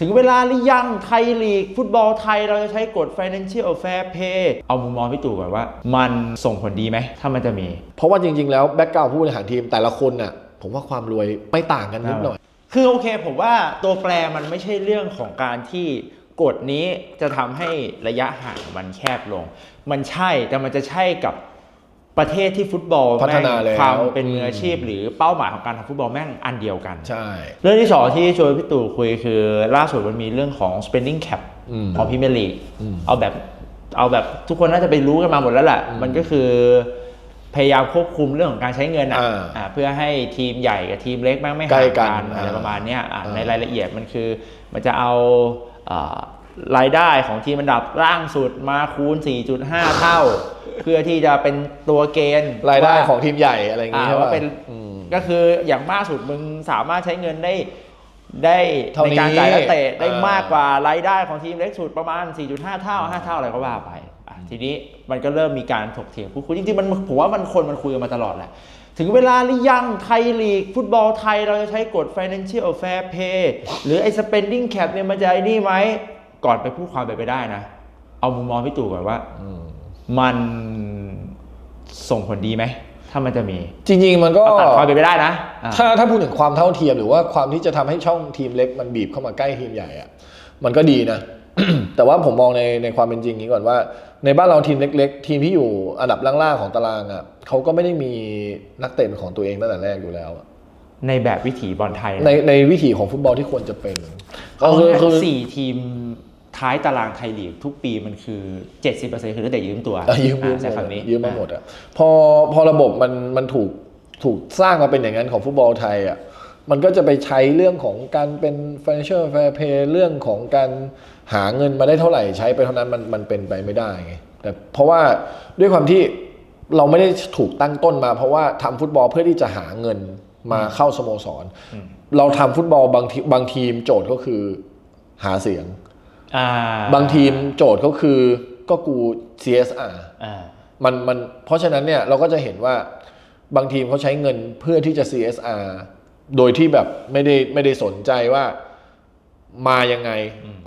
ถึงเวลาหรือยังไทยลีก ฟุตบอลไทยเราจะใช้กฎ financial fair play เอามุมมองพี่ตู่ก่อนว่า มันส่งผลดีไหม ถ้ามันจะมี เพราะว่าจริง ๆ แล้วแบ็กกราวผู้บริหารทีมแต่ละคนน่ะผมว่าความรวยไม่ต่างกันนิดหน่อย คือโอเค ผมว่าตัวแปรมันไม่ใช่เรื่องของการที่กฎนี้จะทำให้ระยะห่างมันแคบลง มันใช่แต่มันจะใช่กับ ประเทศที่ฟุตบอลพัฒนาแม่งแล้วความเป็นมืออาชีพ หรือเป้าหมายของการทำฟุตบอลแม่งอันเดียวกันใช่เรื่องที่สองที่ชวนพี่ตู่คุยคือ ล่าสุดมันมีเรื่องของ spending cap อืมของพรีเมียร์ลีกอืมเอาแบบเอาแบบทุกคนน่าจะไปรู้กันมาหมดแล้วแหละมันก็คือพยายามควบคุมเรื่องของการใช้เงินอะอ่าอ่าเพื่อให้ทีมใหญ่กับทีมเล็กแม่งไม่ใกล้ห่างกักันนอะไรอ่าประมาณเนี้ยอะอ่าในรายละเอียดมันคือมันจะเอาอ่า รายได้ของทีมอันดับล่างสุดมาคูณ 4.5 เท่า เพื่อที่จะเป็นตัวเกณฑ์รายได้ว่ของทีมใหญ่อะไรอย่างอ่างี้ใช่ว่าป่ะเป็นอืมก็คืออย่างมากสุดมึงสามารถใช้เงินได้ได้เท่าในนี้การจ่ายนักเตะได้อ่ามมากกว่ารายได้ของทีมเล็กสุดประมาณ 4.5 เท่า 5 เท่าอะไรก็ว่าไปอะทีนี้มันก็เริ่มมีการถกเถียงพูดคุยจริงๆมันผมว่ามันคนมันคุยกันมาตลอดแหละถึงเวลาหรือยังไทยลีก ฟุตบอลไทยเราจะใช้กฎ financial fair play หรือไอ้ spending cap เนี่ยมันจะไอ้นี่ไหม ก่อนไปพูดความเป็นไปได้นะ เอามุมมองพี่ตู่ก่อนว่าอืมมันส่งผลดีไหม ถ้ามันจะมี จริง ๆ มันก็เอาตัดความเป็นไปได้นะอะถ้าถ้าพูดถึงความเท่าเทียมหรือว่าความที่จะทำให้ช่องทีมเล็กมันบีบเข้ามาใกล้ทีมใหญ่อะมันก็ดีนะ แต่ว่าผมมองในในความเป็นจริงนี้ก่อนว่า ในบ้านเราทีมเล็ก ๆ ทีมที่อยู่อันดับล่างๆของตารางอะเขาก็ไม่ได้มีนักเตะเป็นของตัวเองตั้งแต่แรกอยู่แล้วอะในแบบวิถีบอลไทยนะในในวิถีของฟุตบอลที่ควรจะเป็นก็เอาคือง่ายคือๆสี่ทีม ท้ายตารางไทยลีกทุกปีมันคือ 70%คือนักเตะยืมตัวอะยืมยืมอะใช้คำนี้ยืมมาหมดอะพอพอระบบมันมันถูกถูกสร้างมาเป็นอย่างนั้นของฟุตบอลไทยอะมันก็จะไปใช้เรื่องของการเป็น financial fair play เรื่องของการหาเงินมาได้เท่าไหร่ใช้ไปเท่านั้นมันมันเป็นไปไม่ได้ไงแต่เพราะว่าด้วยความที่เราไม่ได้ถูกตั้งต้นมา เพราะว่าทำฟุตบอลเพื่อที่จะหาเงินมาเข้าสโมสร เราทำฟุตบอลบางทีบางทีมโจทย์ก็คือหาเสียงอ่า บางทีมโจทย์ก็คือก็กู CSR อ่ามันมันเพราะฉะนั้นเนี่ยเราก็จะเห็นว่าบางทีมเขาใช้เงินเพื่อที่จะ CSR โดยที่แบบไม่ได้ไม่ได้สนใจว่ามายังไง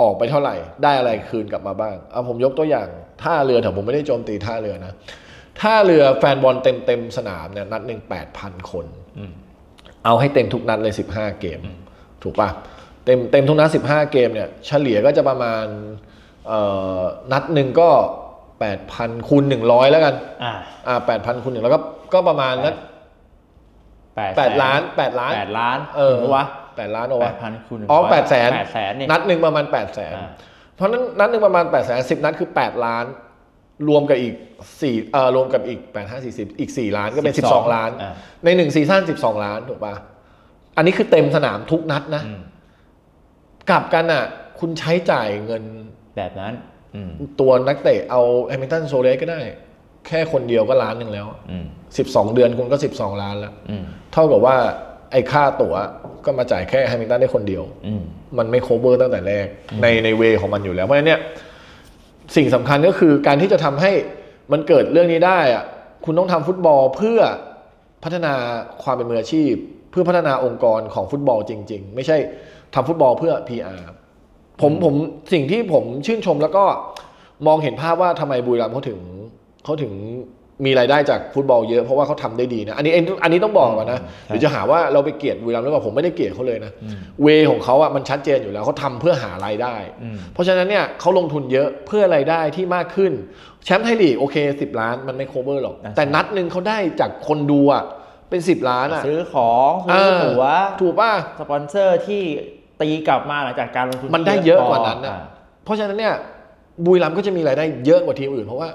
ออกไปเท่าไหร่ ได้อะไรคืนกลับมาบ้างเอาผมยกตัวอย่างท่าเรือแต่ผมไม่ได้โจมตีท่าเรือนะท่าเรือแฟนบอลเต็มเต็มสนามเนี่ยนัดหนึ่งแปดพันคนอืมเอาให้เต็มทุกนัดเลย15เกม ถูกปะ เต็มเต็มทุกนัด15 เกมเนี่ยเฉลี่ยก็จะประมาณเอ่อนัดหนึ่งก็ 8,000คูณ100 แล้วกัน อ่าอ่า8,000คูณ1แล้วก็ก็ประมาณนัดแปด8ล้าน8ล้านแปดล้านเออหรือวะ8ล้านเอาแปวะดพันคูณอ๋อ8แสนแปดแสนเนี่ยนัดหนึ่งประมาณ8แสนอ่าเพราะนั้นนัดหนึ่งประมาณ8แสน10นัดคือ8ล้าน รวมกับอีก4เอ่อรวมกับอีก8 5 40อีก4ล้านก็เป็น12ล้านอ่าในหนึ่ง season 12ล้านถูกปะอันนี้คือเต็มสนามทุกนัดนะอืม กลับกันอะ คุณใช้จ่ายเงินแบบนั้นอืมตัวนักเตะเอาแฮมิลตันโซอาเรสก็ได้ แค่คนเดียวก็ล้านหนึ่งแล้วอืม12เดือนคุณก็12ล้านแล้วอืมเท่ากับว่าไอ้ค่าตั๋วก็มาจ่ายแค่แฮมิลตันได้คนเดียวอืมมันไม่ cover ตั้งแต่แรก ในในเวของมันอยู่แล้วเพราะฉะนั้นเนี่ยสิ่งสำคัญก็คือการที่จะทำให้มันเกิดเรื่องนี้ได้อะคุณต้องทำฟุตบอลเพื่อพัฒนาความเป็นมืออาชีพ เพื่อพัฒนาองค์กรของฟุตบอลจริง ๆ ไม่ใช่ ทำฟุตบอลเพื่อ PR ผมผมสิ่งที่ผมชื่นชมแล้วก็มองเห็นภาพว่าทำไมบุรีรัมย์เขาถึงเขาถึงมีรายได้จากฟุตบอลเยอะเพราะว่าเขาทำได้ดีนะอันนี้อันนี้ต้องบอกก่อนนะใช่เดี๋ยวจะหาว่าเราไปเกลียดบุรีรัมย์หรือเปล่าผมไม่ได้เกลียดเขาเลยนะอืมเวของเขาอะมันชัดเจนอยู่แล้วเขาทำเพื่อหารายได้อืมเพราะฉะนั้นเนี่ยเขาลงทุนเยอะเพื่อรายได้ที่มากขึ้น แชมป์ไทยลีกโอเค 10 ล้านมันไม่ cover หรอกอ่าแต่นัดหนึ่งเขาได้จากคนดูอะเป็น 10 ล้านอะซื้อของซื้อตั๋วถูกป่ะสปอนเซอร์ที่ ตีกลับมาหลังจากการลงทุนมันได้เยอะกว่านั้นนะอ่าเพราะฉะนั้นเนี่ยบุรีรัมย์ก็จะมีรายได้เยอะกว่าทีมอื่น เพราะว่า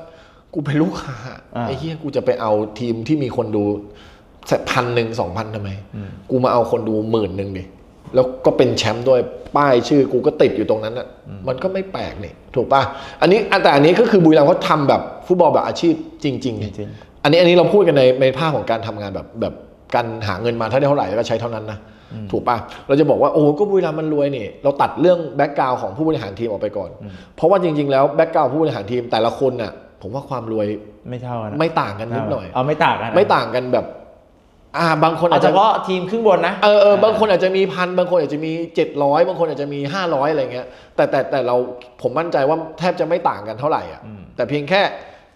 กูเป็นลูกค้าอ่าไอ้เหี้ยกูจะไปเอาทีมที่มีคนดูพันหนึ่งสองพันทำไม กูมาเอาคนดูหมื่นหนึ่งดิแล้วก็เป็นแชมป์ด้วยป้ายชื่อกูก็ติดอยู่ตรงนั้นอะมันก็ไม่แปลกนี่ถูกป่ะอันนี้แต่อันนี้ก็คือบุรีรัมย์เขาทำแบบฟุตบอลแบบอาชีพจริงๆจไงริงอันนี้อันนี้เราพูดกันในในภาพของการทำงานแบบแบบการหาเงินมาถ้าได้เท่าไหร่แล้วก็ใช้เท่านั้นนะ ถูกป่ะเราจะบอกว่าโอ้ก็บุรีรัมย์มันรวยนี่ เราตัดเรื่อง background ของผู้บริหารทีมออกไปก่อน เพราะว่าจริง ๆ แล้ว background ผู้บริหารทีมแต่ละคนน่ะ ผมว่าความรวยไม่เท่ากันนะไม่ต่างกันนิดหน่อยเอาไม่ต่างกันนะไม่ต่างกันแบบอ่าบางคนเอาอาจเฉจะพาะทีมครึ่งบนนะเออเออบางคนอาจจะมีพันบางคนอาจจะมีเจ็ดร้อยบางคนอาจจะมีห้าร้อยอะไรเงี้ยแต่แต่แต่เราผมมั่นใจว่าแทบจะไม่ต่างกันเท่าไหร่อะอืมแต่เพียงแค่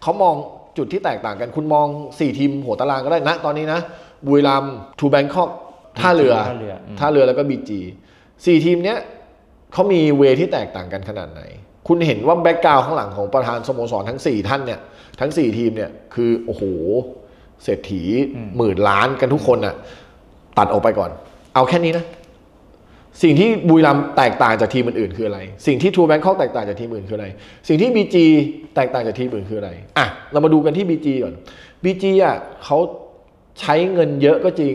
เขามองจุดที่แตกต่างกันคุณมองสี่ทีมหัวตารางก็ได้นะ ตอนนี้นะบุรีรัมทูแบงคอก ท่าเรือท่าเรืออืมท่าเรือแล้วก็บีจีสี่ทีมเนี้ยเขามีเวที่แตกต่างกันขนาดไหน คุณเห็นว่าแบ็กกราวข้างหลังของประธานสโมสรทั้ง 4 ท่านเนี่ยทั้ง 4 ทีมเนี่ยคือโอ้โหเศรษฐีหมื่นล้านกันทุกคนน่ะตัดออกไปก่อน เอาแค่นี้นะ สิ่งที่บุรีรัมย์แตกต่างจากทีมอื่นๆคืออะไร สิ่งที่ทูแบงคอกแตกต่างจากทีมอื่นคืออะไร สิ่งที่บีจีแตกต่างจากทีมอื่นคืออะไรอะเรามาดูกันที่บีจีก่อนบีจีอะเขาใช้เงินเยอะก็จริง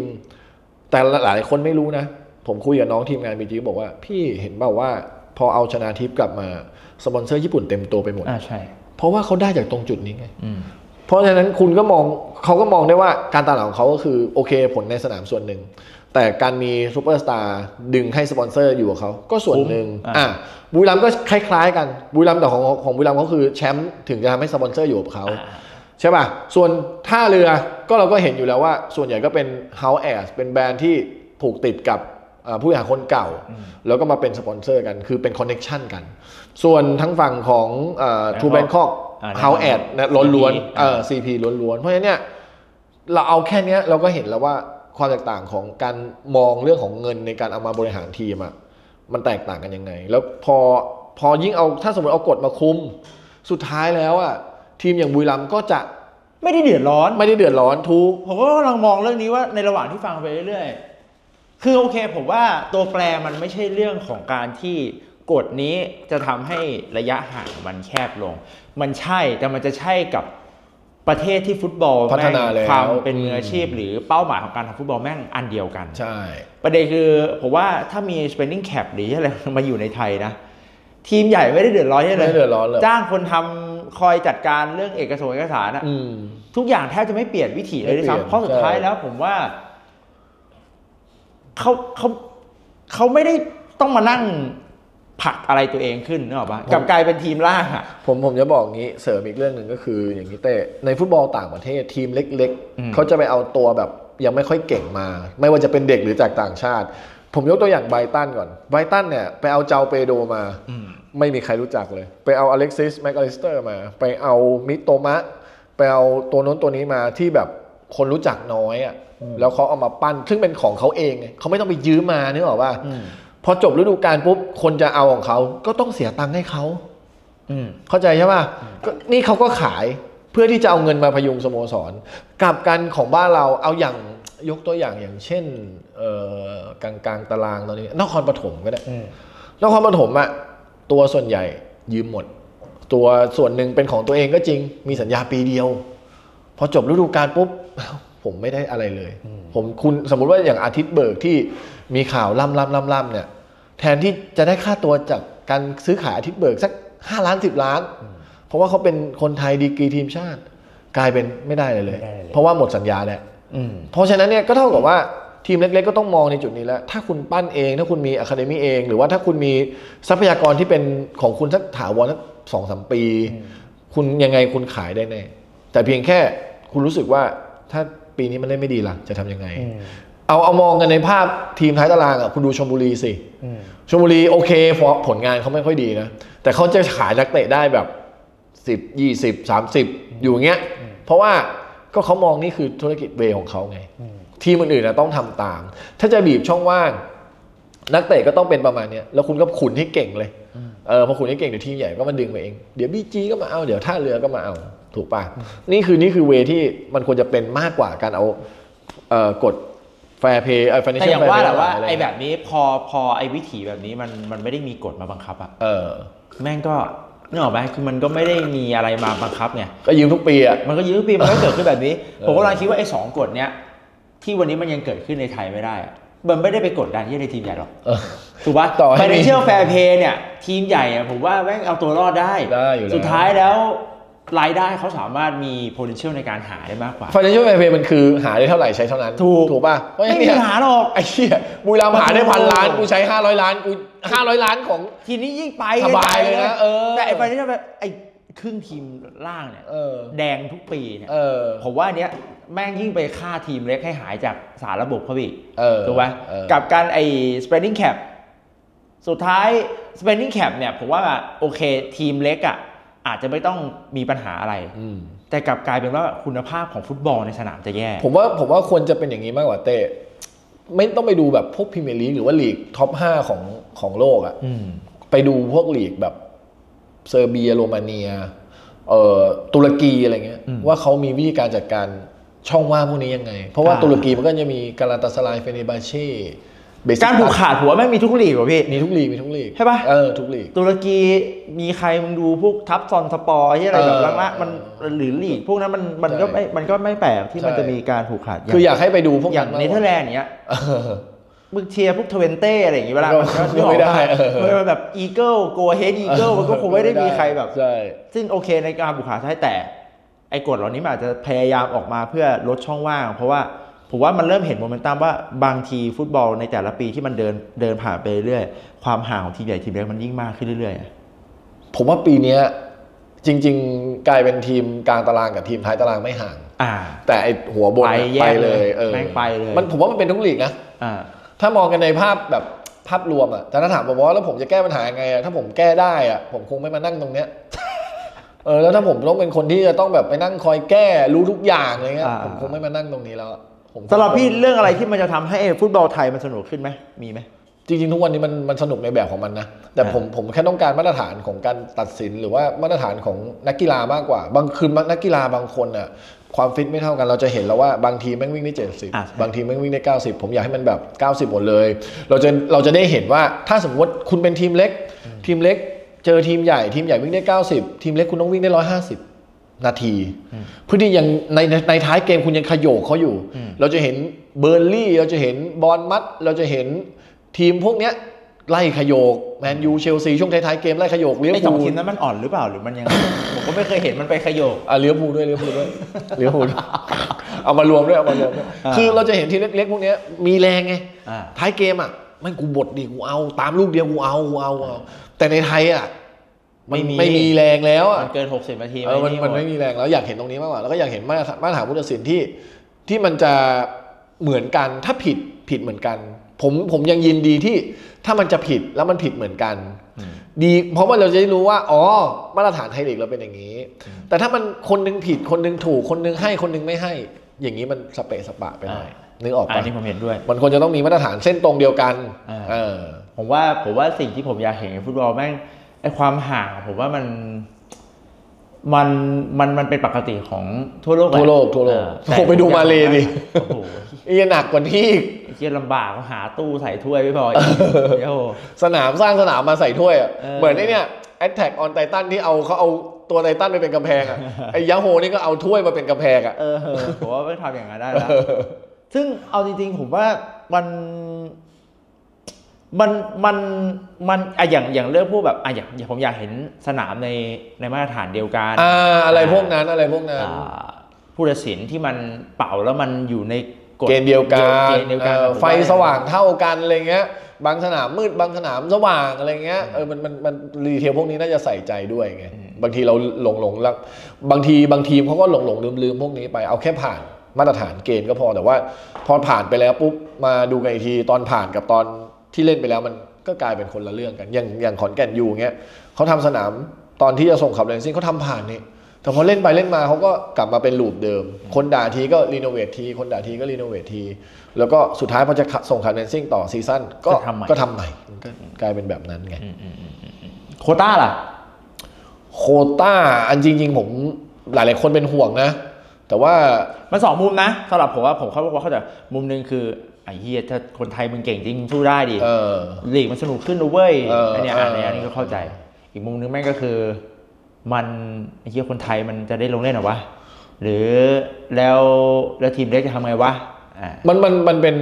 แต่หลายๆคนไม่รู้นะ ผมคุยกับน้องทีมงานบีจีบอกว่า พี่เห็นเปล่าว่า พอเอาชนะทิพย์กลับมาสปอนเซอร์ญี่ปุ่นเต็มตัวไปหมดอ่าใช่ เพราะว่าเขาได้จากตรงจุดนี้ไงอืมเพราะฉะนั้นคุณก็มองเขาก็มองได้ว่าการตลาดของเขาก็คือโอเคผลในสนามส่วนหนึ่งแต่การมีซูเปอร์สตาร์ดึงให้สปอนเซอร์อยู่กับเขาก็ส่วนหนึ่งอ่าอะบุรีรัมย์ก็คล้ายๆ กันบุรีรัมย์แต่ของของบุรีรัมย์เขาคือแชมป์ถึงจะทำให้สปอนเซอร์อยู่กับเขาอ่า ใช่ป่ะ ส่วนท่าเรือก็เราก็เห็นอยู่แล้วว่า ส่วนใหญ่ก็เป็น house ads เป็นแบรนด์ที่ผูกติดกับเอ่อผู้บริหารคนเก่า แล้วก็มาเป็นสปอนเซอร์กัน คือเป็น connection กัน ส่วนทั้งฝั่งของทรูแบงค็อกอ่า house ad นะล้วนๆ CP เออ CP ล้วนๆเพราะฉะนั้นเนี่ยเราเอาแค่เนี้ยเราก็เห็นแล้วว่าความแตกต่างของการมองเรื่องของเงินในการเอามาบริหารทีมอะมันแตกต่างกันยังไง แล้วพอพอยิ่งเอาถ้าสมมติเอากฎมาคุม สุดท้ายแล้วอะ ทีมอย่างบุรีรัมย์ก็จะไม่ได้เดือดร้อน ไม่ได้เดือดร้อนทุกผมก็กำลังมองเรื่องนี้ว่าในระหว่างที่ฟังไปเรื่อยๆ คือโอเค ผมว่าตัวแปรมันไม่ใช่เรื่องของการที่กฎนี้จะทำให้ระยะห่างมันแคบลง มันใช่แต่มันจะใช่กับประเทศที่ฟุตบอลพัฒนาแล้วแม่งความเป็นมืออาชีพ หรือเป้าหมายของการทำฟุตบอลแม่งอันเดียวกัน ใช่ ประเด็นคือผมว่าถ้ามี spending cap หรืออะไรมาอยู่ในไทยนะ ทีมใหญ่ไม่ได้เดือดร้อนเลยไม่ได้เดือดร้อนเลยจ้างคนทำ คอยจัดการเรื่องเอกสารเอกสารอะอืมทุกอย่างแทบจะไม่เปลี่ยนวิถีเลยด้วยไม่เปลี่ยนซ้ำเพราะสุดท้ายใช่แล้วผมว่าเขาเขาเขาไม่ได้ต้องมานั่งผลักอะไรตัวเองขึ้นนึกออกปะกลับกลายเป็นทีมล่างอะผมผมจะบอกงี้เสริมอีกเรื่องหนึ่งก็คือ อย่างนี้เต้ในฟุตบอลต่างประเทศทีมเล็กอืมๆเขาจะไปเอาตัวแบบยังไม่ค่อยเก่งมา ไม่ว่าจะเป็นเด็กหรือจากต่างชาติ ผมยกตัวอย่างไบรตันก่อนไบรตันเนี่ย ไปเอาเจ้าเปโดมาอืม ไม่มีใครรู้จักเลย ไปเอาอเล็กซิสแมคอลิสเตอร์มา ไปเอามิโตมะ ไปเอาตัวโน้นตัวนี้มาที่แบบคนรู้จักน้อยอะ่ะแล้วเขาเอามาปั้น ซึ่งเป็นของเขาเองไงเขาไม่ต้องไปยืมมานึกออกว่าอืมพอจบฤดูกาลปุ๊บคนจะเอาของเขาก็ต้องเสียตังค์ให้เขาอืมเข้าใจใช่ป่ะก็นี่เขาก็ขายเพื่อที่จะเอาเงินมาพยุงสโมสรกลับกันของบ้านเราเอาอย่างยกตัวอย่างอย่างเช่นเอ่อกลางกลางๆตารางตอนนี้นครปฐมก็ได้อืมนครปฐมอะ ตัวส่วนใหญ่ยืมหมด ตัวส่วนหนึ่งเป็นของตัวเองก็จริง มีสัญญาปีเดียว พอจบฤดูกาลปุ๊บอ้าวผมไม่ได้อะไรเลย ผมคุณสมมุติว่าอย่างอาทิตย์เบิร์กที่มีข่าวล่ำล่ำล่ำล่ำเนี่ย แทนที่จะได้ค่าตัวจากการซื้อขายอาทิตย์เบิร์กสักห้าล้านสิบล้าน เพราะว่าเขาเป็นคนไทยดีกรีทีมชาติ กลายเป็นไม่ได้เลยเลยไม่ได้เลยเพราะว่าหมดสัญญาแล้วอืมเพราะฉะนั้นเนี่ยก็เท่ากับว่า ทีมเล็กๆก็ต้องมองในจุดนี้แล้ว ถ้าคุณปั้นเอง ถ้าคุณมี academy เอง หรือว่าถ้าคุณมีทรัพยากรที่เป็นของคุณสักถาวรสักสองสามปี คุณยังไงคุณขายได้แน่ แต่เพียงแค่คุณรู้สึกว่าถ้าปีนี้มันเล่นไม่ดีล่ะ จะทำยังไง เอาเอามองกันในภาพทีมท้ายตารางอะคุณดูชมบุรีสิอืมบุรีโอเคเพราะผลงานเขาไม่ค่อยดีนะ แต่เขาจะขายนักเตะได้แบบสิบยี่สิบสามสิบอยู่เงี้ย เพราะว่าก็เขามองนี่คือธุรกิจเวของเขาไง ทีมอื่นๆนะต้องทำตาม ถ้าจะบีบช่องว่าง นักเตะก็ต้องเป็นประมาณเนี้ยแล้วคุณก็ขุนให้เก่งเลยเออพอขุนให้เก่งเดี๋ยวทีมใหญ่ก็มาดึงมาเองเดี๋ยวบีจีก็มาเอาเดี๋ยวท่าเรือก็มาเอาถูกป่ะนี่คือนี่คือเวที่มันควรจะเป็นมากกว่าการเอาเอ่อกฎแฟร์เพย์เออแต่ financial อย่างว่า fair แหละ play ว่าะรไอ้แบบนี้พอพอไอ้วิถีแบบนี้มันมันไม่ได้มีกฎมาบังคับอะเออ แม่งก็นึกออกไหมคือมันก็ไม่ได้มีอะไรมาบังคับไงก็ยืมทุกปีอะมันก็ยื้อปีมันก็เกิดขึ้นแบบนี้เออผมก็กำลังคิดว่าไอ้สองกฎเนี้ย ที่วันนี้มันยังเกิดขึ้นในไทยไม่ได้อะมันไม่ได้ไปกดดันที่ในทีมใหญ่หรอกเออถูกป่ะต่อให้มี financial fair play เนี่ย ทีมใหญ่อะผมว่าแม่งเอาตัวรอดได้ได้อยู่แล้วสุดท้ายแล้วรายได้เขาสามารถมี potential ในการหาได้มากกว่า financial fair play มันคือหาได้เท่าไหร่ใช้เท่านั้น ถูกถูกป่ะเพราะฉะไม่นั้นมีเนี่ยปัญหาหรอกไอ้เหี้ยบุรีรัมย์หาได้พันล้าน กูใช้ 500 ล้าน กู 500 ล้านของ ทีนี้ยิ่งไปสบายเลยนะเออแต่ไอ้ financial fair ไอ้ ครึ่งทีมล่างเนี่ยเออแดงทุกปีเนี่ยเออผมว่าอันเนี้ยแม่งยิ่งไปฆ่าทีมเล็กให้หายจากสารระบบเขาอีกเออถูกไหมเออกับการไอ้ spending cap สุดท้าย spending cap เนี่ยผมว่าโอเคทีมเล็กอะอาจจะไม่ต้องมีปัญหาอะไรอืมแต่กลับกลายเป็นว่าคุณภาพของฟุตบอลในสนามจะแย่ ผมว่าผมว่าควรจะเป็นอย่างนี้มากกว่าเต้ไม่ต้องไปดูแบบพวกพรีเมียร์ลีกหรือว่าลีกท็อป 5 ของของโลกอะอืมไปดูพวกลีกแบบ เซอร์เบียโรมาเนียเอ่อตุรกีอะไรเงี้ยอืมว่าเขามีวิธีการจัดการช่องว่างพวกนี้ยังไง เพราะว่าอ่าตุรกีมันก็จะมีกาลาตาซารายเฟเนร์บาห์เช่เบซิคตัสผูกขาดหัวแม่งมีทุกลีกว่ะพี่ มีทุกลีกมีทุกลีกใช่ปะเออทุกลีกตุรกีมีใครมึงดูพวกแทร็บซอนสปอร์ที่อะไรแบบเออล่างๆมันหรือลีกพวกนั้นมันมันก็ใช่ไม่มันก็ไม่แปลกที่มันใช่จะมีการผูกขาดคืออยากให้ไปดูพวกอย่างมกกว่าเนเธอร์แลนด์อย่างเงี้ยเออ มึงเชียร์พวกทเวนเต้อะไรอย่างงี้เวลาก็มันก็ก็ไม่ได้เออเออแบบอีเกิลโกอเฮดอีเกิลมันก็คงไม่ได้มีใครแบบใช่ซึ่งโอเคในการผูกขาดใช่แต่ ไอ้กฎเหล่านี้มันอาจจะพยายามออกมาเพื่อลดช่องว่าง เพราะว่าผมว่ามันเริ่มเห็นโมเมนตัมว่าบางทีฟุตบอลในแต่ละปีที่มันเดินเดินผ่านไปเรื่อยๆความห่างของทีมใหญ่ทีมเล็กมันยิ่งมากขึ้นเรื่อยๆผมว่าปีเนี้ยจริง ๆ กลายเป็นทีมกลางตารางกับทีมท้ายตารางไม่ห่างอ่าแต่ไอหัวบนไปอะแยกไปเลยเลยเออแม่งไปเลยมันผมว่ามันเป็นทุกลีกนะอ่า ถ้ามองกันในภาพแบบภาพรวมอะแต่ถ้าถามผมว่าแล้วผมจะแก้ปัญหายังไงอะถ้าผมแก้ได้อะผมคงไม่มานั่งตรงเนี้ยเออแล้วถ้าผมต้องเป็นคนที่จะต้องแบบไปนั่งคอยแก้รู้ทุกอย่างอะไรเงี้ยอ่า ผมคงไม่มานั่งตรงนี้แล้วอะผมสำหรับพี่เรื่องอะไรที่มันจะทำให้ฟุตบอลไทยมันสนุกขึ้นไหมมีไหม จริงๆ ทุกวันนี้มันมันสนุกในแบบของมันนะ แต่อ่าผมผมแค่ต้องการมาตรฐานของการตัดสินหรือว่ามาตรฐานของนักกีฬามากกว่า บางทีนักกีฬาบางคนอะความฟิตไม่เท่ากันเราจะเห็นแล้วว่าบางทีมแม่งวิ่งได้เจ็ดสิบอ่าใช่บางทีแม่งวิ่งได้เก้าสิบผมอยากให้มันแบบเก้าสิบหมดเลย เราจะเราจะได้เห็นว่าถ้าสมมติคุณเป็นทีมเล็ก ทีมเล็ก เจอทีมใหญ่ทีมใหญ่วิ่งได้เก้าสิบทีมเล็กคุณต้องวิ่งได้ร้อยห้าสิบนาทีเพื่อที่ยังในในในท้ายเกมคุณยังขยโยกเขาอยู่ เราจะเห็นเบิร์นลีย์เราจะเห็นบอร์นมัธเราจะเห็น ทีมพวกเนี้ยไล่ขยโยกแมนยูเชลซีช่วงท้ายๆเกมไล่ขยโยกเลี้ยวไอ้สองภูทีมนั้นมันอ่อนหรือเปล่าหรือมันยังผมก็ไม่เคยเห็นมันไปขยโยกอะเลี้ยวภูด้วยเลี้ยวภูด้วยเลี้ยวภูด้วยเอามารวมด้วยเอามารวมด้วยอ่าคือเราจะเห็นทีมเล็กๆพวกเนี้ยมีแรงไงอ่าท้ายเกมอะแมันกูบดดิกูเอา ตามลูกเดียวกูเอากูเอากูเอาแต่ในไทยอะมันไม่มีไม่มีแรงแล้วอะมันเกิน 60นาทีเออมันหมันไม่มีแรงแล้วอยากเห็นตรงนี้มากกว่าแล้วก็อยากเห็นมาตรฐานมาตรฐานผู้ตัดสินที่ที่มันจะเหมือนกันถ้าผิดผิดเหมือนกัน ผมผมยังยินดีที่ถ้ามันจะผิดแล้วมันผิดเหมือนกัน ดีเพราะว่าเราจะได้รู้ว่า อ๋อ มาตรฐานไทยลีกเราเป็นอย่างนี้ แต่ถ้ามันคนหนึงผิดคนหนึงถูกคนหนึงให้คนหนึงไม่ให้ อย่างนี้มันสเปะสปะไปหน่อยนึกออกอัปะนนี้ผมเห็นด้วย มันควรจะต้องมีมาตรฐานเส้นตรงเดียวกันอ่าเออผมว่าผมว่าสิ่งที่ผมอยากเห็นในฟุตบอลแม่งไอ้ความห่างผมว่ามัน มันมันมันเป็นปกติของทั่วโลกแหละทั่วโลกทั่วโลกเออแต่โอ้ไปดูมาเลดิโอ้โหอีกหนักกว่าที่อีกไอ้เชี่ยลำบากหาตู้ใส่ถ้วยไม่พออีกโอ้โหสนามสร้างสนามมาใส่ถ้วยอะเออเหมือนไอ้เนี่ย Attack on Titan ที่เอาเขาเอาตัวไททันไปเป็นกำแพงอะไอ้ยาโฮนี่ก็เอาถ้วยมาเป็นกำแพงอะเออผมว่าไม่ทำอย่างนั้นได้แล้วซึ่งเอาจริงๆผมว่ามัน มันมันมันอะอย่างอย่างเรื่องพวกแบบอะอย่างอย่างผมอยากเห็นสนามในในมาตรฐานเดียวกันอ่าอะไรพวกนั้นอะไรพวกนั้นอ่าผู้ตัดสินที่มันเป่าแล้วมันอยู่ในกฎเกณฑ์เดียวกันเกณฑ์เดียวกันเออผมไฟสว่างเท่ากันอะไรเงี้ย บางสนามมืดบางสนามสว่างอะไรเงี้ยเออมันมันมันรีเทลพวกนี้น่าจะใส่ใจด้วยไงบางทีเราหลงหลงแล้วบางทีบางทีมเขาก็หลงหลงลืมลืมพวกนี้ไปเอาแค่ผ่านมาตรฐานเกณฑ์ก็พอแต่ว่า พอผ่านไปแล้วปุ๊บมาดูกันอีกทีตอนผ่านกับตอน ที่เล่นไปแล้วมันก็กลายเป็นคนละเรื่องกัน อย่างอย่างขอนแก่นยูเงี้ยเขาทำสนามตอนที่จะส่ง club licensing เขาทำผ่านนี่แต่พอเล่นไปเล่นมาเขาก็กลับมาเป็น loop เดิม คนด่าทีก็ renovate ที คนด่าทีก็ renovate ที แล้วก็สุดท้ายพอจะส่ง club licensing ต่อ season ก็ก็ทำใหม่ก็ทำใหม่มันก็กลายเป็นแบบนั้นไงโควต้าล่ะ โควต้าอันจริง ๆ ผมหลาย ๆ คนเป็นห่วงนะ แต่ว่ามันสองมุมนะสำหรับผมว่าผมเข้าว่าเขาใจะมุมหนึ่งคือไอ้ เฮียถ้าคนไทยมึงเก่งจริงมึงสู้ได้ดิเออลีกมันสนุกขึ้นนะเว้ยเอออันเนี้ยเอออันเนี้ยอันนี้ก็เข้าใจ อีกมุมนึงแม่งก็คือ มันไอ้เหี้ยคนไทยมันจะได้ลงเล่นเหรอวะหรือแล้วแล้วทีมเล็กจะทำไงวะอ่ามันมันมันเป็น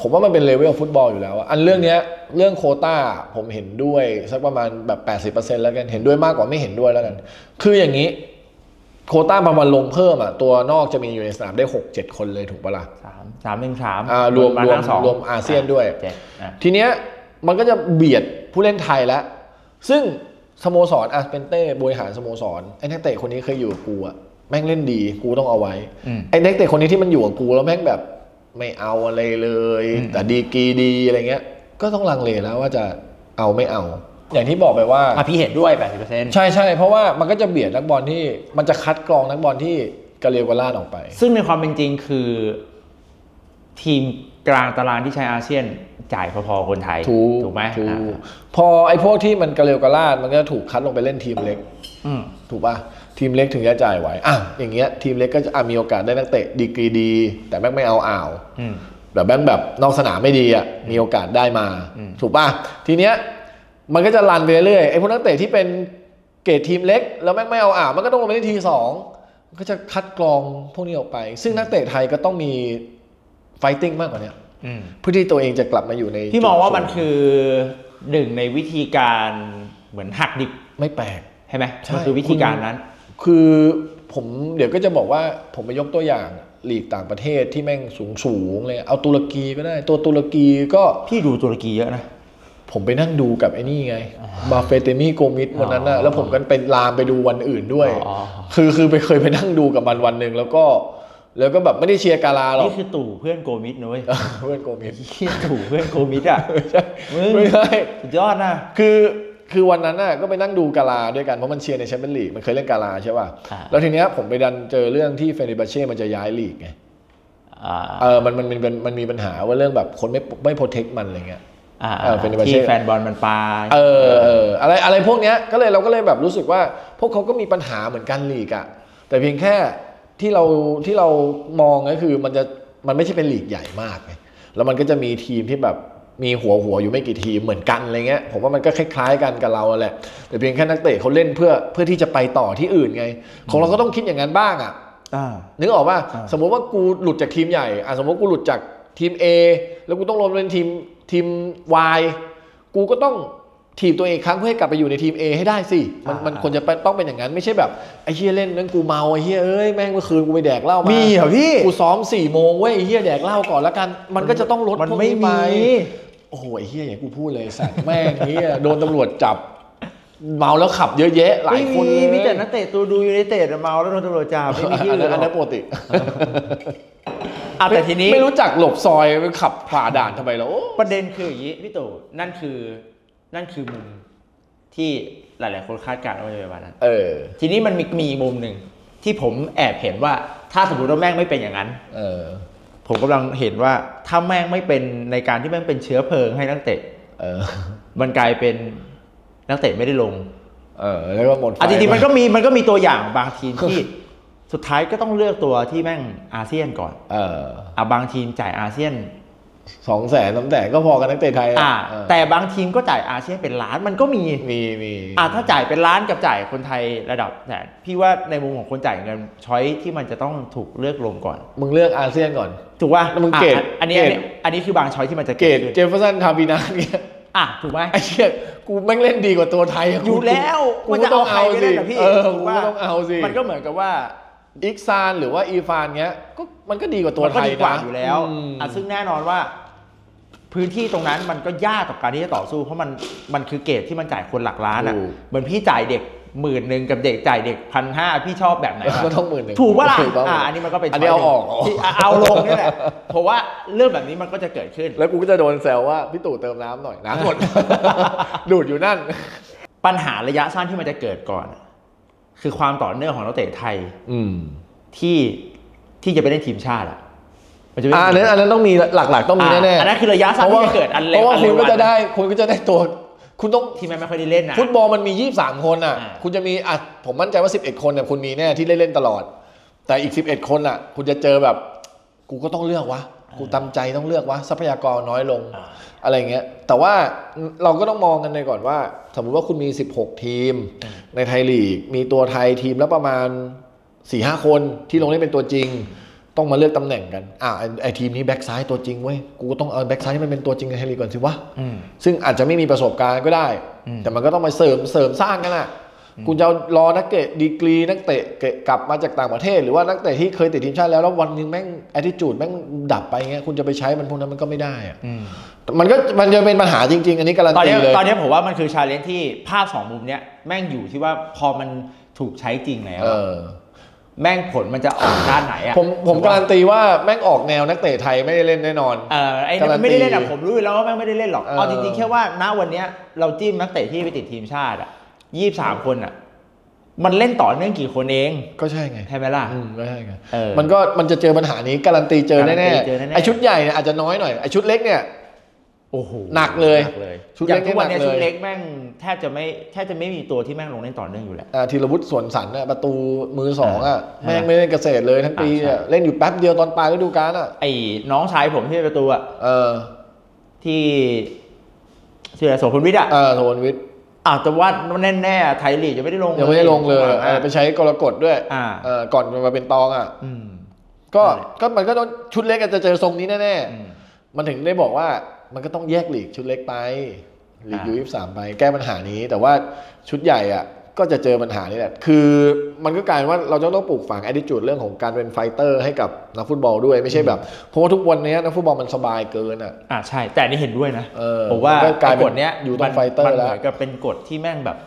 ผมว่ามันเป็นเลเวลฟุตบอลอยู่แล้วอะอันเรื่องเนี้ยเรื่องโควต้าผมเห็นด้วยสักประมาณแบบ 80%แล้วกันเห็นด้วยมากกว่าไม่เห็นด้วยแล้วกัน คืออย่างนี้ โควต้าประมาณลงเพิ่มอะตัวนอกจะมีอยู่ในสนามได้ 6 7 คนเลยถูกปะล่ะสามสามหนึ่งสามอ่ารวมารวมนั่งสองรวมอาเซียนด้วย เจ็ดอะทีเนี้ยมันก็จะเบียดผู้เล่นไทยแล้ว ซึ่งสโมสรอะเป็นเต้บริหารสโมสรไอ้นักเตะคนนี้เคยอยู่กับกูอะแม่งเล่นดีกูต้องเอาไว้อืม ไอ้นักเตะคนนี้ที่มันอยู่กับกูแล้วแม่งแบบไม่เอาอะไรเลย อืม แต่ดีกรีดีอะไรเงี้ย ก็ต้องลังเลแล้วว่าจะเอาไม่เอา อย่างที่บอกไปว่าอะพี่เห็นด้วย 80%ใช่ใช่เพราะว่ามันก็จะเบียดนักบอลที่มันจะคัดกรองนักบอลที่กระเรียวกระลาดออกไป ซึ่งในความเป็นจริงคือ ทีมกลางตารางที่ใช้อาเซียนจ่ายพอๆคนไทย ถูกถูกไหมถูกอ่าพอไอ้พวกที่มันกระเรียวกระลาดมันก็ถูกคัดลงไปเล่นทีมเล็กอืมถูกป่ะทีมเล็กถึงจะจ่ายไหวอะอย่างเงี้ยทีมเล็กก็จะอะมีโอกาสได้นักเตะดีกรีดี แต่แม่งไม่เอาอ่าวอืมแบบแม่งแบบนอกสนามไม่ดีอะมีโอกาสได้มาอืมถูกป่ะทีเนี้ย มันก็จะรันไปเรื่อยๆไอ้พวกนักเตะที่เป็นเกรดทีมเล็ก แล้วแม่งไม่เอาอ่าวมันก็ต้องลงไปเล่นทีสองมันก็จะคัดกรองพวกนี้ออกไป ซึ่งนักเตะไทยก็ต้องมีไฟติ้งมากกว่าเนี้ยอืมเพื่อที่ตัวเองจะกลับมาอยู่ในพี่มองว่ามันจุดสูคือหนึ่งในวิธีการเหมือนหักดิบไม่แปลกใช่ไหมใช่มันคือวิธีการนั้น คือผมเดี๋ยวก็จะบอกว่าผมไปยกตัวอย่างลีกต่างประเทศที่แม่งสูงสูงๆเลยเอาตุรกีก็ได้ ตัวตุรกีก็พี่ดูตุรกีเยอะนะ ผมไปนั่งดูกับไอ้นี่ไงบาเฟติมบี โกมิสวันนั้นนะอ๋อแล้วผมก็เป็นลามไปดูวันอื่นด้วยอ๋อคือคือไปเคยไปนั่งดูกับมันวันหนึ่งแล้วก็ แล้วก็แบบไม่ได้เชียร์กาลาหรอกนี่คือตู่เพื่อนโกมิสนุ้ยเพื่อนโกมิสเฮียตู่เพื่อนโกมิสอะไม่ใช่มึงไม่ใช่สุดยอดนะคือคือวันนั้นน่ะก็ไปนั่งดูกาลาด้วยกันเพราะมันเชียร์ในแชมเปี้ยนลีกมันเคยเล่นกาลาใช่ป่ะอ่าแล้วทีเนี้ยผมไปดันเจอเรื่องที่เฟเนร์บาเช่มันจะย้ายลีกไงอ่าเออมันมันมันมันมันมีปัญหาว่าเรื่องแบบคนไม่ไม่ protect มันอะไรเงี้ย อ่าเออ Fenerbahce ที่แฟนบอลมันปาเออเอออะไรอะไรพวกเนี้ยก็เลยเราก็เลยแบบรู้สึกว่า พวกเขาก็มีปัญหาเหมือนกันลีกอะแต่เพียงแค่ที่เราที่เรามองก็คือมันจะมันไม่ใช่เป็นลีกใหญ่มากไงแล้วมันก็จะมีทีมที่แบบมีหัวหัวอยู่ไม่กี่ทีมเหมือนกันอะไรเงี้ยผมว่ามันก็คล้ายๆกันกับเราแหละแต่เพียงแค่นักเตะเขาเล่นเพื่อเพื่อที่จะไปต่อที่อื่นไง ของเราก็ต้องคิดอย่างนั้นบ้างอะอ่านึกออกป่ะอ่าสมมติว่ากูหลุดจากทีมใหญ่อะสมมติกูหลุดจาก ทีม A แล้วกูต้องลงเป็นทีมทีม Y กูก็ต้องทีมตัวเองครั้งเพื่อให้กลับไปอยู่ในทีม A ให้ได้สิ มันมันควรจะเป็นต้องเป็นอย่างนั้น ไม่ใช่แบบไอ้เฮียเล่นนั้นกูเมาไอ้เฮียเอ้ยแม่งเมื่อคืนกูไปแดกเหล้ามามีมีเหรอพี่กูซ้อม4ี่โมงเว้ยไอ้เฮียแดกเหล้าก่อนแล้วกัน มันก็จะต้องลดมันพวกไม่นี้ไปมีโอ้โหไอ้เฮียอย่างกูพูดเลยสัตว์แม่งเฮียโดนตำรวจจับ เมาแล้วขับเยอะแยะหลายคนไม่เลมียมีแต่นักเตะตัวดูอยู่ในเตะเมาแล้วโดนตำรวจจับไม่มีที่อันอื่นั้นนอันนั้นหรปอกกติ อะแต่ทีนี้ไม่รู้จักหลบซอยขับฝ่าด่านทำไมแล้วโอ้ประเด็นคืออย่างนี้พี่ตู่นั่นคือนั่นคือมุมที่หลาย ๆ คนคาดการณ์ว่าจะเป็นแบบนั้นเออ ทีนี้มันมีมีมุมหนึ่งที่ผมแอบเห็นว่าถ้าสมมติว่าแม่งไม่เป็นอย่างนั้น เออ ผมกำลังเห็นว่าถ้าแม่งไม่เป็นในการที่แม่งเป็นเชื้อเพลิงให้นักเตะ เออ มันกลายเป็นนักเตะไม่ได้ลง เออแล้วก็หมดไฟอะจริงๆมันก็มีมันก็มีตัวอย่างบางทีมที่ สุดท้ายก็ต้องเลือกตัวที่แม่งอาเซียนก่อน เอออะบางทีมจ่ายอาเซียนสองแสนสามแสนก็พอกันนักเตะไทยอ่าเออแต่บางทีมก็จ่ายอาเซียนเป็นล้านมันก็มี มีมีอ่าถ้าจ่ายเป็นล้านกับจ่ายคนไทยระดับแสนพี่ว่าในมุมของคนจ่ายเงินช้อยที่มันจะต้องถูกเลือกลงก่อน มึงเลือกอาเซียนก่อน ถูกป่ะแล้วมึงเกรดอะอันนี้เกรอันดนี้อันนี้คือบางช้อยที่มันจะเกรดขึ้นเจฟเฟอร์สันคาร์บินาเนี่ยอะถูกไหม ไอ้เชี่ยกูแม่งเล่นดีกว่าตัวไทยะอยู่แล้วกูมันก็จะต้เอาองใครเอาไปสิเล่นอะพี่เออถูกูกป่ะก็ต้องเอาสิ มันก็เหมือนกับว่า อิกซานหรือว่าอีฟานเงี้ยก็มันก็ดีกว่าตัวมันไทก็ยดีกว่านะอยู่แล้วมอะซึ่งแน่นอนว่า พื้นที่ตรงนั้นมันก็ยากกับการที่จะต่อสู้ เพราะมันมันคือเกรดที่มันจ่ายคนหลักล้านอะถูกเหมือนพี่จ่ายเด็กหมื่นหนึ่งกับเด็กจ่ายเด็กพันห้าพี่ชอบแบบไหนวะก็ต้องหมื่นหนึ่งถูกปะล่ะถูกต้องอะอันนี้มันก็เป็นอันนี้เอาออกที่ะเอาลงนี่แหละเพราะว่าเรื่องแบบนี้มันก็จะเกิดขึ้น แล้วกูก็จะโดนแซวว่าพี่ตู่เติมน้ำหน่อยน้ำหมดดูดอยู่นั่น ปัญหาระยะสั้นที่มันจะเกิดก่อน คือความต่อเนื่องของนักเตะไทย อืมที่ที่จะไปเล่นทีมชาติอะมันจะไม่อ่าอันนั้นอันนั้นต้องมีหลักๆ ต้องมีอะแน่ๆอันนั้นคือระยะสั้นเพราะว่าที่จะเกิดอันเร็เพวราะว่าอันคุเร็ณวก็จะได้คุณก็จะได้ตัว คุณต้องที่แม่งไม่ค่อยได้เล่นนะฟุตบอลมันมี 23 คนอะอ่าคุณจะมีอะผมมั่นใจว่า 11 คนเนี่ยคุณมีแน่ที่ได้เล่นตลอด แต่อีก 11 คนอะ คุณจะเจอแบบ กูก็ต้องเลือกวะ กูตำใจต้องเลือกวะทรัพยากรน้อยลงอ่าอะไรเงี้ย แต่ว่าเราก็ต้องมองกันในก่อนว่า สมมุติว่าคุณมี 16 ทีม ในไทยลีก มีตัวไทยทีมละประมาณ4-5คนที่ลงเล่นเป็นตัวจริง ต้องมาเลือกตำแหน่งกันอ่าไอ้ไอทีมนี้แบ็กซ้ายตัวจริงเว้ยกูก็ต้องเอาแบ็กซ้ายที่มันเป็นตัวจริงในไทยลีกก่อนสิวะอืมซึ่งอาจจะไม่มีประสบการณ์ก็ได้อืมแต่มันก็ต้องมาเสริมเสริมสร้างกันอะ คุณจะเอารอนักเตะดีกรีนักเตะเกะกลับมาจากต่างประเทศ หรือว่านักเตะที่เคยติดทีมชาติแล้วแล้ววันหนึ่งแม่ง attitude แม่งดับไปเงี้ยคุณจะไปใช้มันพวกนั้นมันก็ไม่ได้อะอืมมันก็มันจะเป็นปัญหาจริง ๆ อันนี้การันตอนตีนี้เลยตอนนี้ผมว่ามันคือ challenge ที่ภาพสองมุมเนี้ยแม่งอยู่ที่ว่าพอมันถูกใช้จริงแล้วเออะอแม่งผลมันจะออกด้านไหนอะผมผมการันตีว่าแม่งออกแนวนักเตะไทยไม่ได้เล่นแน่นอนเออไอ้นั่นการันั่นนตีไม่ได้เล่นอะผมรู้อยู่แล้วว่าแม่งไม่ได้เล่นหรอกเออเอาจริงๆแค่ว่าณวันเนี้ยเราจิ้มนักเตะที่ไปติดทีมชาติอะ ยี่สามคนอะ มันเล่นต่อเนื่องกี่คนเอง ก็ใช่ไงใช่ไหมล่ะอืมก็ใช่ไงเออมันก็มันจะเจอปัญหานี้การันตีเจอการันตีแน่เจอแน่ๆๆไอชุดใหญ่เนี่ยอาจจะน้อยหน่อยไอชุดเล็กเนี่ยโอ้โหหนักเลยหนักเลยชุดอย่างเล็กทุกวันเนี้ยหนักเลยชุดเล็กแม่งแทบจะไม่แทบจะไม่มีตัวที่แม่งลงเล่นต่อเนื่องอยู่แล้วอ่าธีรวุฒิสวนสันน่ะประตูมือสองอะอ่าแม่งไม่เล่นเกษตรเลยทั้งปีอ่าใช่อะเล่นอยู่แป๊บเดียวตอนปลายฤดูกาลอะไอ้น้องชายผมที่เป็นประตูอะเออที่ชื่ออะไรโสพลวิทย์อะเออโทนวิทย์ อ้าวแต่ว่าแน่ๆไทยลีกยังไม่ได้ลงยังไม่ได้ลงเลยอะเออไปใช้กรกฎด้วยอ่าเออก่อนมาเป็นตองอะอืมก็นั่นแหละก็มันก็ต้องชุดเล็กอาจจะเจอทรงนี้แน่อืมๆมันถึงได้บอกว่ามันก็ต้องแยกลีกชุดเล็กไปลีกอ่ายูยี่สามไป แก้ปัญหานี้ แต่ว่าชุดใหญ่อะ ก็จะเจอปัญหานี้แหละ คือมันก็กลายเป็นว่าเราจะต้องปลูกฝัง attitude เรื่องของการเป็นไฟเตอร์ให้กับนักฟุตบอลด้วยไม่ใช่แบบเพราะว่าทุกวันนี้นักฟุตบอลมันสบายเกินอะอ่าใช่ แต่อันนี่เห็นด้วยนะเออผมว่ามันก็กลายเป็นกฎเนี้ยอยู่ตรงมัน fighter มันแล้วเหมือนกับเป็นกฎที่แม่งแบบ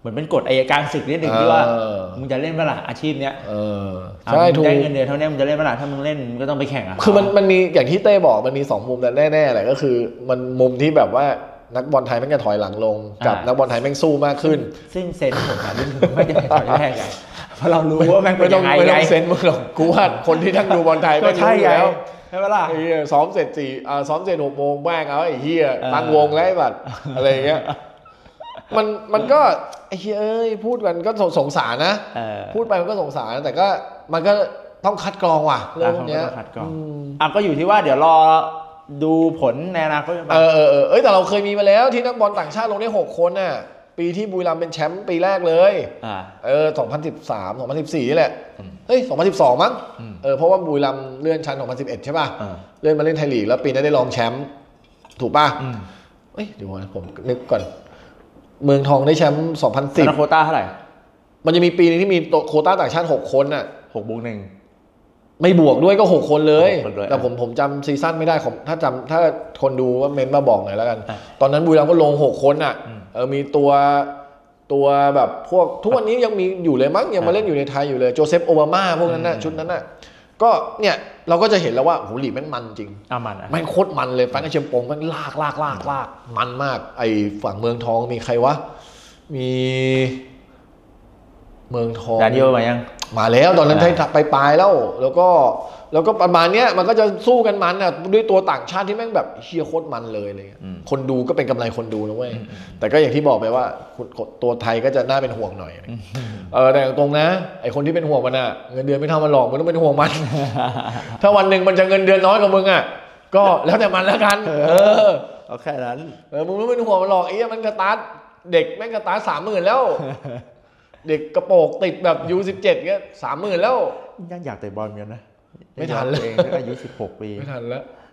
เหมือนเป็นกฎอายการศึกนิดหนึ่งที่ว่าเออมึงจะเล่นเมื่อไหร่อาชีพเนี้ยเอออะใช่ถูกมึงได้เงินเดือนเท่านี้มึงจะเล่นเมื่อไหร่ถ้ามึงเล่นมึงก็ต้องไปแข่งอะคือมันมันมีอย่างที่เต้บอกมันมีสองมุมแต่แน่ๆแหละก็คือ มันมุมที่แบบว่า นักบอลไทยแม่งจะถอยหลังลง กับนักบอลไทยแม่งสู้มากขึ้น ซึ่ง sense ผมอะรู้สึกไม่ได้ถอยแรกไงเพราะเรารู้ว่าแม่งเป็ไม่นต้อยังงไงไม่ต้ไงองเซ็นมึงหรอกกูว่าคนที่ทั้งดูบอลไทยก็แม่งใช่รู้อยู่ไงแล้วใช่ไหมล่ะไอ้เหี้ยซ้อมเสร็จสี่อ่าซ้อมเสร็จหกโมงแม่งเอาไอ้เฮียเออตั้งวงแล้วไอ้บัตรอะไรอย่างเงี้ยมันมันก็ไอ้เฮียเอ้ยพูดกันก็สงสงสารนะเออพูดไปมันก็สงสารแต่ก็มันก็ต้องคัดกรองว่ะเรื่องพวกเนี้ยอะเขาก็ต้องคัดกรองมอะก็อยู่ที่ว่าเดี๋ยวรอ ดูผลในอนาคตเออเออเออเอ้ยแต่เราเคยมีมาแล้วที่นักบอลต่างชาติลงได้หกคนน่ะปีที่บุรีรัมย์เป็นแชมป์ปีแรกเลยอ่าเออ 2013 2014 นี่แหละอืมเฮ้ย 2012 มั้งอืมเออ เพราะว่าบุรีรัมย์เลื่อนชั้น 2011 ใช่ป่ะอ่าเลื่อนมาเล่นไทยลีกแล้วปีนั้นได้รองแชมป์ ถูกป่ะอืมเอ้ยเดี๋ยวนะผมนึกก่อน เมืองทองได้แชมป์ตอนนั้นโควต้าเท่าไหร่2010มันจะมีปีนึงที่มีโตโควต้าต่างชาติ 6 คนน่ะหกบวกหนึ่ง ไม่บวกด้วยก็ 6 คนเลย หกคนเลยแต่ผมผมจำซีซั่นไม่ได้ผมถ้าจำถ้าคนดูว่าเมนมาบอกหน่อยแล้วกัน อะตอนนั้นบุรีรัมย์ก็ลง 6 คนน่ะอืมเออมีตัวตัวแบบพวกทุกวันนี้ยังมีอยู่เลยมั้งยังมาอะเล่นอยู่ในไทยอยู่เลยโจเซฟโอบามาพวกนั้นน่ะอืม ชุดนั้นน่ะก็เนี่ยเราก็จะเห็นแล้วว่าโหหลีกแม่งมันจริงอามันอะ แม่งโคตรมันเลยแฟรงค์เชียมปงแม่งลากลากลากลากมันมาก ไอ้ฝั่งเมืองทองมีใครวะ มี เมืองทอง ดานิเอลมายัง มาแล้วตอนนั้นอ่าไปไปลายๆแล้ว แล้วก็แล้วก็ประมาณเนี้ยมันก็จะสู้กันมันอะด้วยตัวต่างชาติที่แม่งแบบเชียโคตรมันเลยอะไรเลยอืมคนดูก็เป็นกำไรคนดูนะเว้ยอืมอืมแต่ก็อย่างที่บอกไปว่าคุณตัวไทยก็จะน่าเป็นห่วงหน่อยเออแต่ตรงๆนะไอคนที่เป็นห่วงมันอะเงินเดือนไม่เท่ามันหรอกมึงต้องเป็นห่วงมัน ถ้าวันหนึ่งมันจะเงินเดือนน้อยกว่ามึงอะก็แล้วแต่มันแล้วกัน เออเอาแค่นั้นเออมึงไม่เป็นห่วงมันหรอกไอ้เหี้ยมันกระตาร์ทเด็กแม่งกระตาร์ทสามหมื่นแล้ว เด็กกระโปรงติดแบบยูสิบเจ็ดเงี้ยสามหมื่นแล้วยังอยากเตะบอลเหมือนกันนะไม่ทันเลยเองตั้งอายุสิบหกปีไม่ทันแล้ว